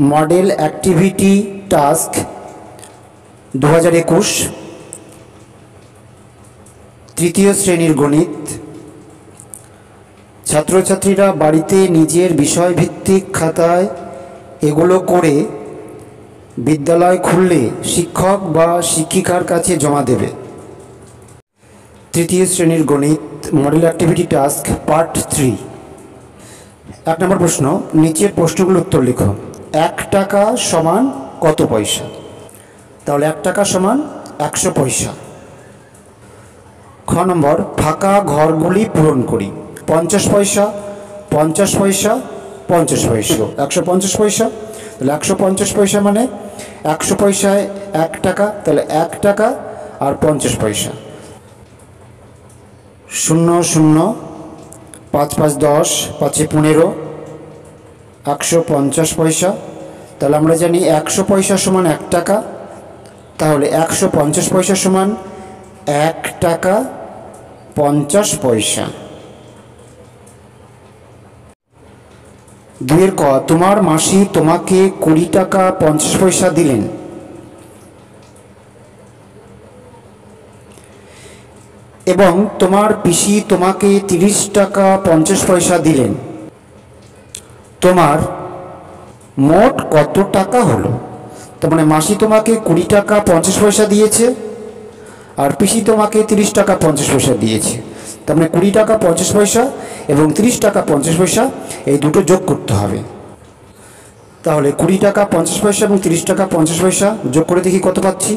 Model activity task দু হাজার একুশ, তৃতীয় শ্রেণির গণিত। ছাত্রছাত্রীরা বাড়িতে নিজের বিষয়ভিত্তিক খাতায় এগুলো করে বিদ্যালয় খুললে শিক্ষক বা শিক্ষিকার কাছে জমা দেবে। তৃতীয় শ্রেণির গণিত model activity task part three. এক নম্বর প্রশ্ন, নিচের প্রশ্নগুলোর উত্তর লিখো। এক টাকা সমান কত পয়সা? তাহলে এক টাকা সমান একশো পয়সা। খ নম্বর, ফাঁকা ঘরগুলি পূরণ করি। পঞ্চাশ পয়সা পঞ্চাশ পয়সা পঞ্চাশ পয়সা। একশো পঞ্চাশ পয়সা, তাহলে একশো পঞ্চাশ পয়সা মানে একশো পয়সায় এক টাকা, তাহলে এক টাকা আর পঞ্চাশ পয়সা। শূন্য শূন্য, পাঁচ পাঁচ দশ, পাঁচে পনেরো একশো পঞ্চাশ পয়সা। তাহলে আমরা জানি একশো পয়সা সমান এক টাকা। তাহলে একশো পঞ্চাশ পয়সা সমান এক টাকা পঞ্চাশ পয়সা। দুয়ের ক তোমার মাসি তোমাকে কুড়ি টাকা পঞ্চাশ পয়সা দিলেন। এবং তোমার পিসি তোমাকে তিরিশ টাকা পঞ্চাশ পয়সা দিলেন। তোমার মোট কত টাকা হলো? তার মানে মাসি তোমাকে কুড়ি টাকা পঞ্চাশ পয়সা দিয়েছে, আর পিসি তোমাকে তিরিশ টাকা পঞ্চাশ পয়সা দিয়েছে। তার মানে কুড়ি টাকা পঞ্চাশ পয়সা এবং তিরিশ টাকা পঞ্চাশ পয়সা, এই দুটো যোগ করতে হবে। তাহলে কুড়ি টাকা পঞ্চাশ পয়সা এবং তিরিশ টাকা পঞ্চাশ পয়সা যোগ করে দেখি কত পাচ্ছি?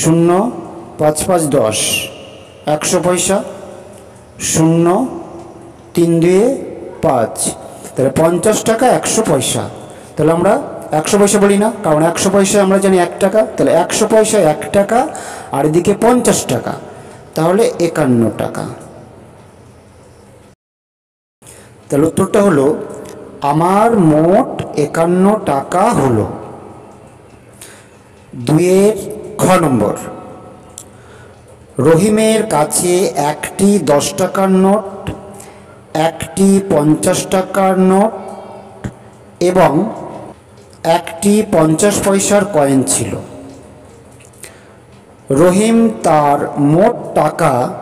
শূন্য পাঁচ পাঁচ দশ, একশো পয়সা, শূন্য তিন দুয়ে পাঁচ। তাহলে পঞ্চাশ টাকা, একশো পয়সা। তাহলে আমরা একশো পয়সা বলি না, কারণ একশো পয়সায় আমরা জানি এক টাকা। তাহলে একশো পয়সায় এক টাকা, আর এদিকে পঞ্চাশ টাকা। তাহলে একান্ন টাকা। তাহলে উত্তরটা হলো, আমার মোট একান্ন টাকা হলো দুয়ের খ নম্বর। রহিমের কাছে একটি দশ টাকার নোট একটি পঞ্চাশ টাকার নোট এবং একটি পঞ্চাশ পয়সার কয়েন ছিল। রহিম তার মোট টাকা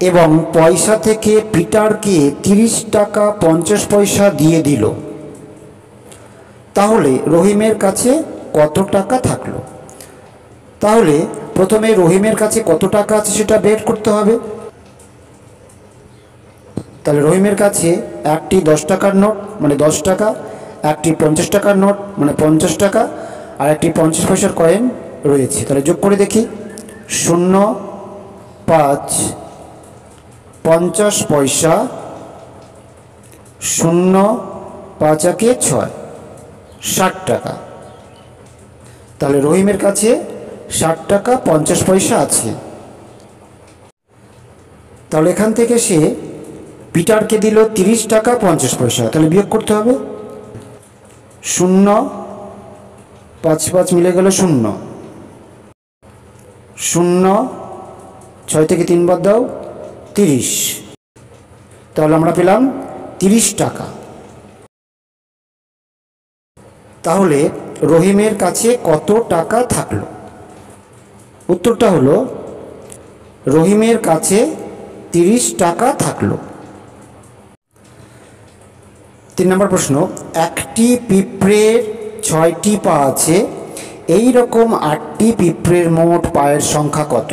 এবং পয়সা থেকে পিটারকে তিরিশ টাকা পঞ্চাশ পয়সা দিয়ে দিল। তাহলে রহিমের কাছে কত টাকা থাকল? তাহলে প্রথমে রহিমের কাছে কত টাকা আছে সেটা বের করতে হবে। তাহলে রহিমের কাছে একটি দশ টাকার নোট মানে দশ টাকা, একটি পঞ্চাশ টাকার নোট মানে পঞ্চাশ টাকা, আর একটি পঞ্চাশ পয়সার কয়েন রয়েছে। তাহলে যোগ করে দেখি। শূন্য, পাঁচ, পঞ্চাশ পয়সা, শূন্য, পাঁচ একে ছয়, ষাট টাকা। তাহলে রহিমের কাছে ষাট টাকা পঞ্চাশ পয়সা আছে। তাহলে এখান থেকে সে পিটারকে দিল তিরিশ টাকা পঞ্চাশ পয়সা। তাহলে বিয়োগ করতে হবে। শূন্য। পাঁচ পাঁচ মিলে গেল শূন্য। শূন্য। ছয় থেকে তিনবার দাও, তিরিশ। তাহলে আমরা পেলাম তিরিশ টাকা। তাহলে রহিমের কাছে কত টাকা থাকল? উত্তরটা হলো, রহিমের কাছে তিরিশ টাকা থাকল। তিন নম্বর প্রশ্ন, একটি পিঁপড়ের ছয়টি পা আছে এই রকম আটটি পিঁপড়ের মোট পায়ের সংখ্যা কত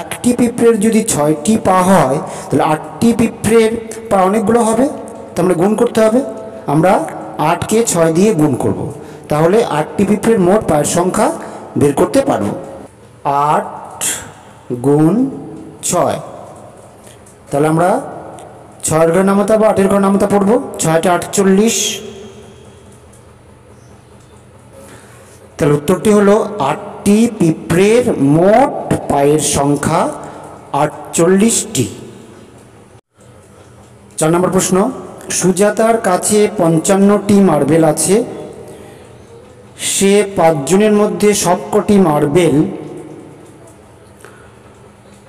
একটি পিঁপড়ের যদি ছয়টি পা হয়, তাহলে আটটি পিঁপড়ের পা অনেকগুলো হবে তাহলে গুণ করতে হবে আমরা আটকে ছয় দিয়ে গুণ করব। তাহলে আটটি পিঁপড়ের মোট পায়ের সংখ্যা বের করতে পারব আট গুণ ছয়, তাহলে আমরা ছয়ের ঘর নামতা বা আটের ঘর নামতা পড়ব। ছয়টা আটচল্লিশ। তাহলে উত্তরটি হলো আটটি পিঁপড়ের মোট পায়ের সংখ্যা আটচল্লিশটি। চার নম্বর প্রশ্ন, সুজাতার কাছে পঞ্চান্নটি মার্বেল আছে। সে পাঁচজনের মধ্যে সবকটি মার্বেল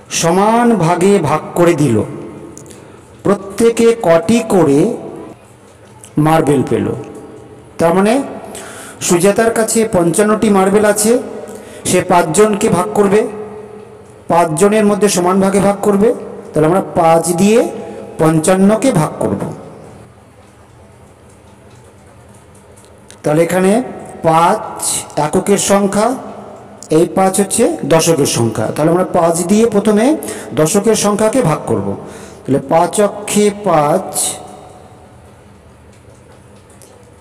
সমান ভাগে ভাগ করে দিল। প্রত্যেকে কটি করে মার্বেল পেল? তার মানে সুজাতার কাছে পঞ্চান্নটি মার্বেল আছে, সে পাঁচজনকে ভাগ করবে। পাঁচজনের মধ্যে সমান ভাগে ভাগ করবে, তাহলে আমরা পাঁচ দিয়ে পঞ্চান্নকে ভাগ করব। তাহলে এখানে পাঁচ এককের সংখ্যা, এই পাঁচ হচ্ছে দশকের সংখ্যা। তাহলে আমরা পাঁচ দিয়ে প্রথমে দশকের সংখ্যাকে ভাগ করব। তাহলে পাঁচ অক্ষে পাঁচ।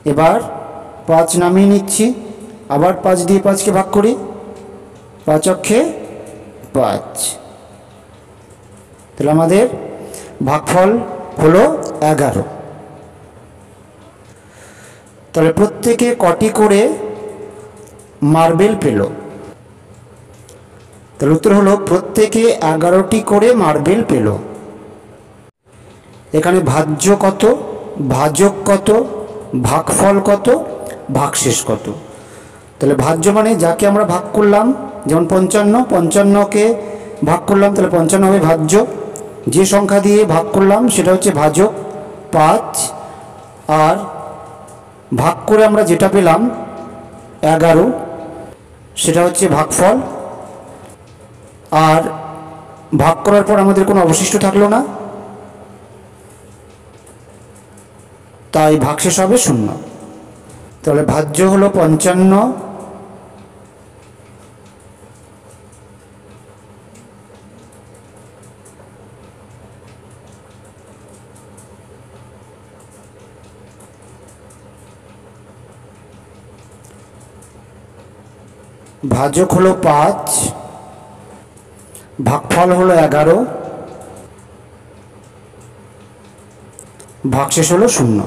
এবার পাঁচ নামিয়ে নিচ্ছি। আবার পাঁচ দিয়ে পাঁচকে ভাগ করি। পাঁচ অক্ষে পাঁচ। তাহলে আমাদের ভাগফল হলো এগারো। তাহলে প্রত্যেকে কটি করে মার্বেল পেল? তাহলে উত্তর হলো, প্রত্যেকে এগারোটি করে মার্বেল পেল। এখানে ভাজ্য কত? ভাজক কত? ভাগফল কত? ভাগশেষ কত? তাহলে ভাজ্য মানে যাকে আমরা ভাগ করলাম, যেমন পঞ্চান্ন, পঞ্চান্নকে ভাগ করলাম, তাহলে পঞ্চান্ন হবে ভাজ্য। যে সংখ্যা দিয়ে ভাগ করলাম, সেটা হচ্ছে ভাজক পাঁচ। আর ভাগ করে আমরা যেটা পেলাম, এগারো, সেটা হচ্ছে ভাগফল। আর ভাগ করার পর আমাদের কোনো অবশিষ্ট থাকল না। তাই ভাগশেষ হবে শূন্য। তাহলে ভাজ্য হলো পঞ্চান্ন। ভাজক হলো পাঁচ, ভাগফল হলো এগারো, ভাগশেষ হলো শূন্য।